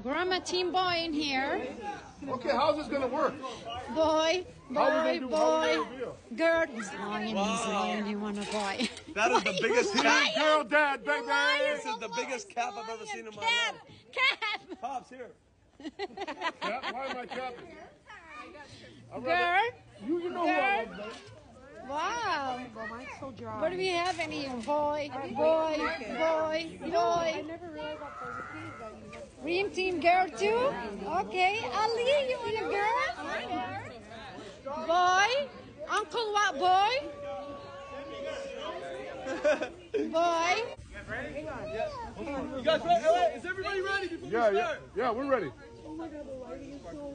Grandma Team Boy in here. Okay, how's this gonna work? Boy, How boy, do- how we gonna boy. Girl, he's lying, he's lying, he want a boy. That is the biggest cap. Girl, dad, baby. This is the biggest cap I've ever seen in my Cap, life. cap. Pops here. Cap, why am I capping? Girl, You, you know who I Girl. love, wow. Well, mine's so dry. What do we have in here? Boy, boy, boy, boy. never realized how positive that you have. Dream Team girl too? Okay, Ali, you want a girl? Boy, Uncle what boy? Boy, You guys ready? Is everybody ready before Yeah, we yeah, start? yeah, we're ready. Ten, nine, eight, seven,